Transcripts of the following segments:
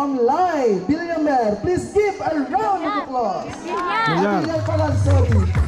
Ma'am Lai billionaire. Please give a round of applause. Pala,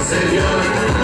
Senhor.